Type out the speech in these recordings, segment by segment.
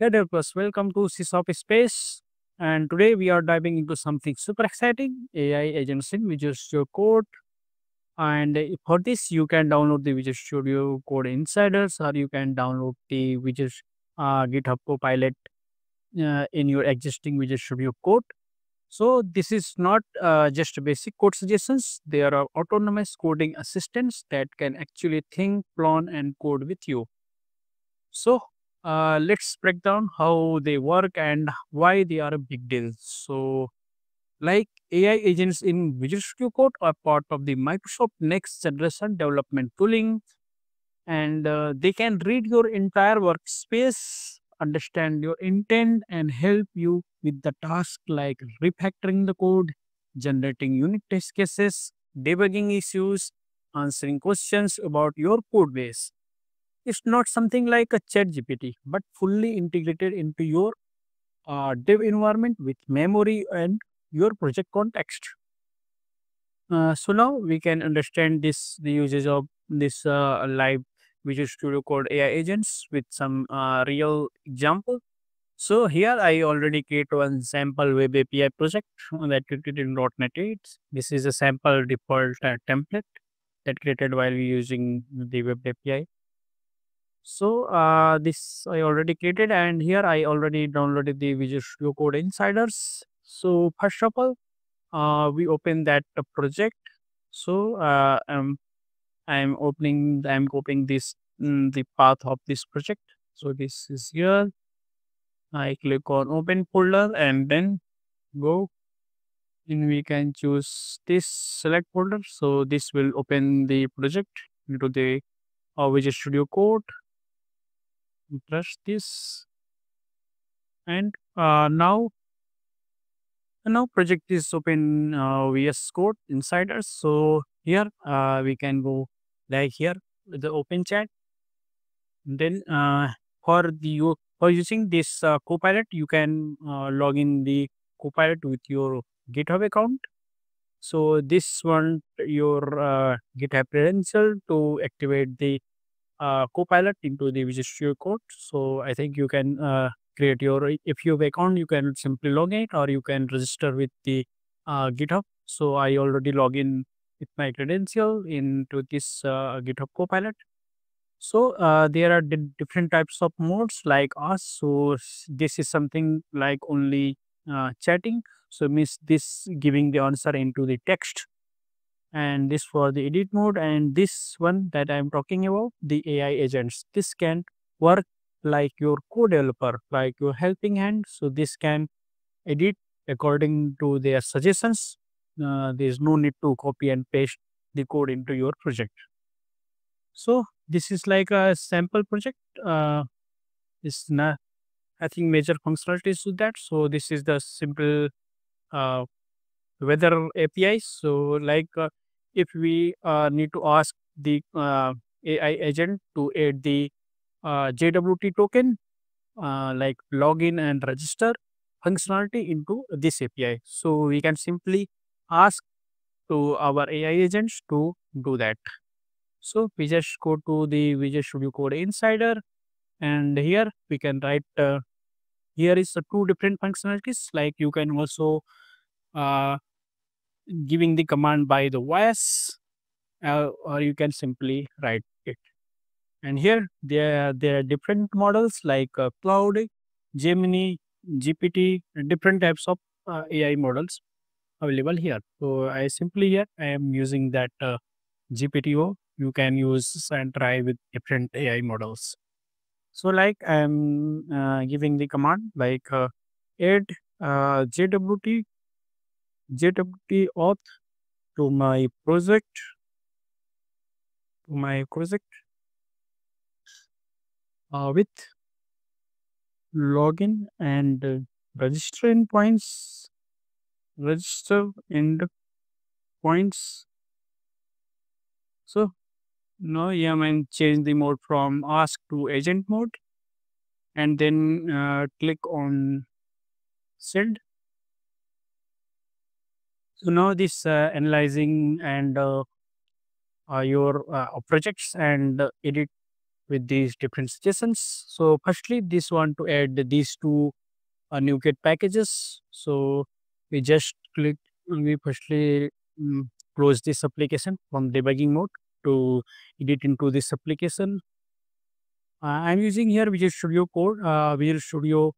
Hey developers, welcome to Csharp Space. And today we are diving into something super exciting AI agents in Visual Studio Code. And for this, you can download the Visual Studio Code Insiders or you can download the Visual uh, GitHub Copilot uh, in your existing Visual Studio Code. So, this is not uh, just basic code suggestions, there are autonomous coding assistants that can actually think, plan, and code with you. So, uh, let's break down how they work and why they are a big deal. So, like AI agents in Visual Studio Code are part of the Microsoft Next Generation Development Tooling, and uh, they can read your entire workspace, understand your intent, and help you with the task like refactoring the code, generating unit test cases, debugging issues, answering questions about your code base. It's not something like a ChatGPT, but fully integrated into your uh, dev environment with memory and your project context. Uh, so now we can understand this the usage of this uh, live Visual Studio Code AI agents with some uh, real example. So here I already create one sample web API project that created in .NET 8. This is a sample default uh, template that created while using the web API. So uh, this I already created and here I already downloaded the Visual Studio Code Insiders. So first of all, uh, we open that project. So uh, um, I'm opening, I'm copying this mm, the path of this project. So this is here. I click on open folder and then go. And we can choose this select folder. So this will open the project into the uh, Visual Studio Code press this and uh, now now project is open uh, vs code insiders so here uh, we can go like here with the open chat. Then uh, for the for using this uh, copilot you can uh, log in the copilot with your github account. So this one your uh, github credential to activate the uh, Copilot into the Visual Code. So I think you can uh, create your if you have account, you can simply log in or you can register with the uh, GitHub. So I already log in with my credential into this uh, GitHub Copilot. So uh, there are di- different types of modes like us. So this is something like only uh, chatting. So means this giving the answer into the text and this for the edit mode and this one that i'm talking about the ai agents. This can work like your co-developer like your helping hand. So this can edit according to their suggestions. Uh, there's no need to copy and paste the code into your project. So this is like a sample project. Uh, this na- i think major functionalities to that. So this is the simple uh, weather APIs. So, like uh, if we uh, need to ask the uh, AI agent to add the uh, JWT token, like login and register functionality into this API. So, we can simply ask to our AI agents to do that. So, we just go to the Visual Studio Code Insider, and here we can write. Uh, here is the two different functionalities. Like you can also uh, giving the command by the voice uh, or you can simply write it. And here there there are different models like uh, Claude gemini gpt different types of uh, ai models available here. So i simply here i am using that uh, gpto you can use and try with different ai models. So like i'm uh, giving the command like uh, add jwt jwt auth to my project to my project uh, with login and uh, register in points register in the points. So now yeah man change the mode from ask to agent mode and then uh, click on send so now this uh, analyzing and uh, uh, your projects and edit with these different suggestions. So firstly, this one to add these two uh, NuGet packages. So we just click, we firstly mm, close this application from debugging mode to edit into this application. Uh, I'm using here Visual Studio Code, uh, Visual Studio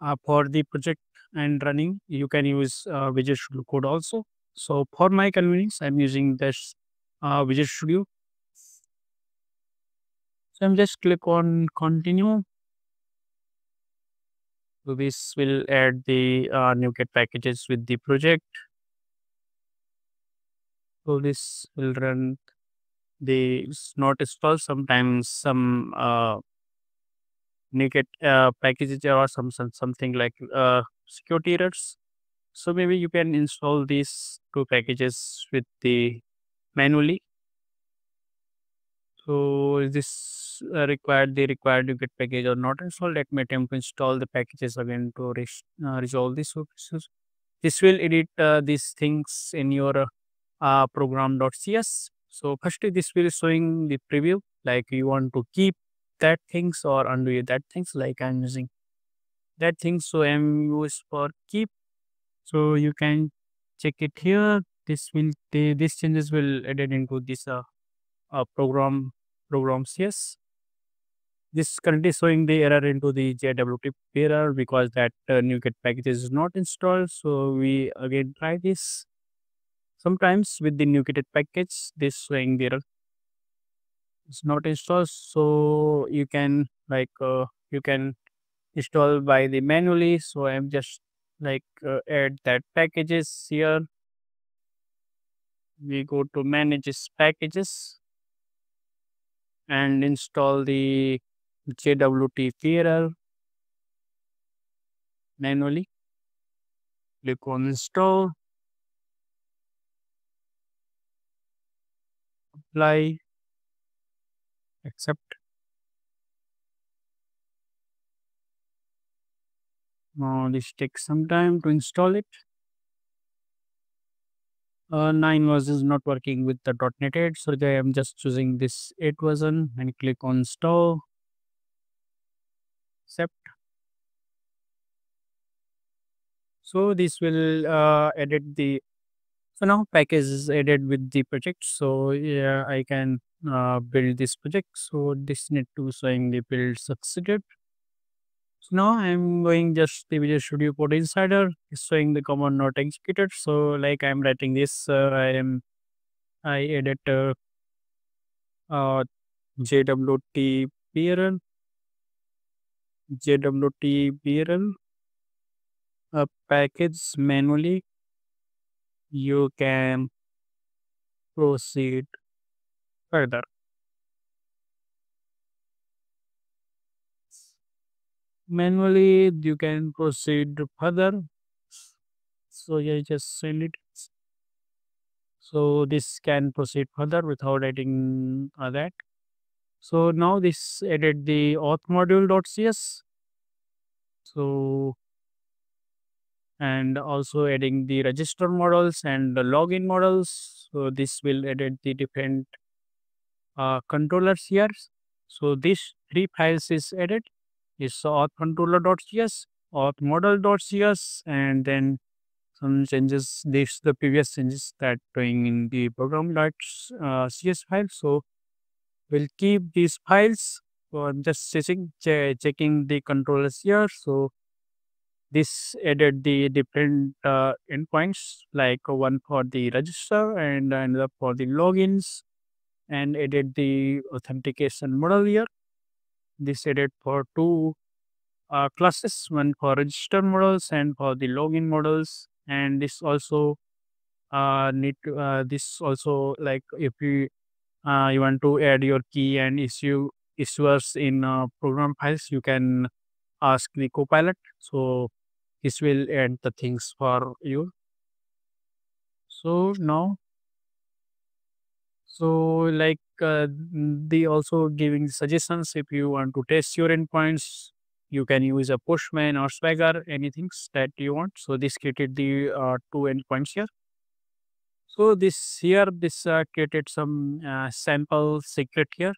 uh, for the project and running. You can use uh, Studio Code also. So for my convenience, I'm using this uh, Studio. So I'm just click on continue. So this will add the uh, NuGet packages with the project. So this will run the it's not installed. Sometimes some uh, NuGet uh, packages or some, some something like uh, security errors. So maybe you can install these two packages with the manually. So is this uh, required the required NuGet package or not installed? Let me attempt to install the packages again to res- uh, resolve this. This will edit uh, these things in your uh, program.cs. So firstly, this will showing the preview like you want to keep that things or undo that things like I'm using that thing. So I'm used for keep. So you can check it here. This will the these changes will added into this uh, uh program program CS. This currently showing the error into the JWT error because that uh, NuGet package is not installed. So we again try this. Sometimes with the NuGet package, this showing the error it's not installed. So you can like uh, you can install by the manually. So I'm just like uh, add that packages here. We go to manages packages and install the JWT Bearer manually. Click on install. Apply. Accept. Now this takes some time to install it. Uh, 9 version is not working with the .NET 8, so I am just choosing this 8 version and click on install. Accept. So this will uh, edit the so now package is added with the project. So yeah, I can uh, build this project. So this need to showing the build succeeded. So now I'm going just the Visual Studio Code Insider showing the command not executed. So like I'm writing this, uh, I am I edit uh, uh, JWT BRL, JWT BRL, a package manually. You can proceed further. manually you can proceed further. So yeah just send it. So this can proceed further without adding uh, that. So now this added the auth module.cs so and also adding the register models and the login models. So this will edit the different uh, controllers here so these three files is added is auth controller.cs, auth model.cs, and then some changes, this the previous changes that doing in the program.cs uh, CS file. So we'll keep these files. So I'm just checking, ch checking the controllers here. So this added the different uh, endpoints like one for the register and another for the logins and edit the authentication model here this edit for two uh, classes, one for register models and for the login models. And this also uh, need to, uh, this also like if you uh, you want to add your key and issue issuers in uh, program files, you can ask the copilot. So this will add the things for you. So now so like uh, they also giving suggestions if you want to test your endpoints, you can use a Postman or Swagger, anything that you want. So this created the uh, two endpoints here. So this here, this uh, created some uh, sample secret here.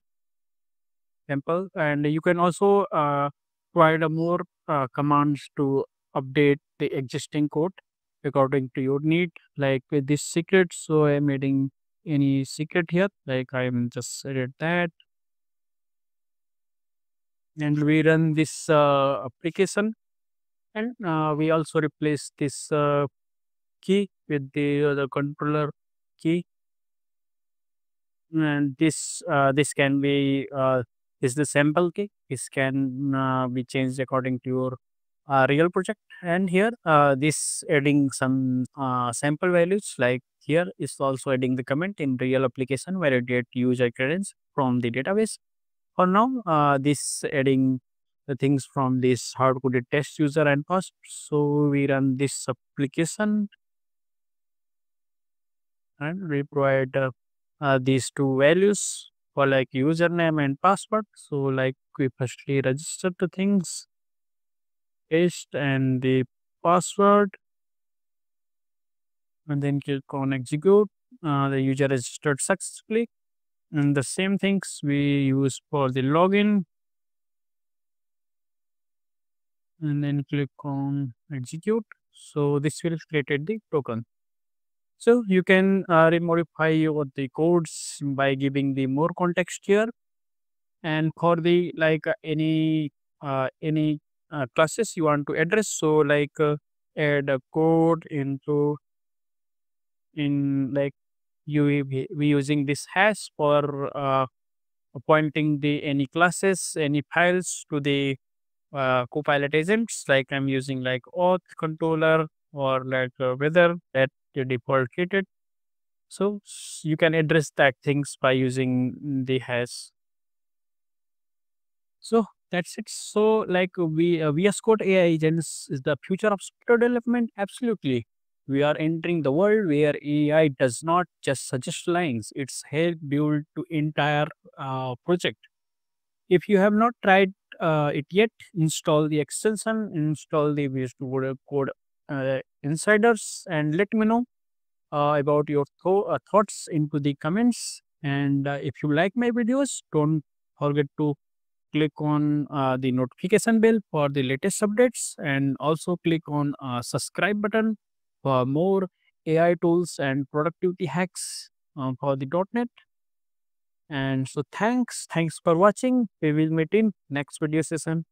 sample and you can also uh, provide a more uh, commands to update the existing code according to your need like with this secret so i'm adding any secret here? Like i'm just added that. And we run this uh, application. And uh, we also replace this uh, key with the other controller key. And this uh, this can be uh, is the sample key. This can uh, be changed according to your real project. And here uh, this adding some uh, sample values like here is also adding the comment in real application where it get user credentials from the database. For now uh, this adding the things from this hard coded test user and cost. So we run this application. And we provide uh, uh, these two values for like username and password. So like we firstly register the things paste and the password. And then click on execute. Uh, the user registered successfully. And the same things we use for the login. And then click on execute. So this will create the token. So you can uh, remodify your the codes by giving the more context here. And for the like uh, any uh, any uh, classes you want to address. So like uh, add a code into in like you we using this hash for uh, pointing the any classes any files to the uh, copilot agents. Like i'm using like auth controller or like uh, weather that you default created so you can address that things by using the hash. So that's it. So like we uh, VS Code AI agents is the future of software development. Absolutely, we are entering the world where AI does not just suggest lines; it's help build to entire uh, project. If you have not tried uh, it yet, install the extension, install the VS Code Code, uh, Insiders, and let me know uh, about your tho- uh, thoughts into the comments. And uh, if you like my videos, don't forget to click on uh, the notification bell for the latest updates and also click on uh, subscribe button for more AI tools and productivity hacks uh, for the .NET. And so thanks, thanks for watching. We will meet in next video session.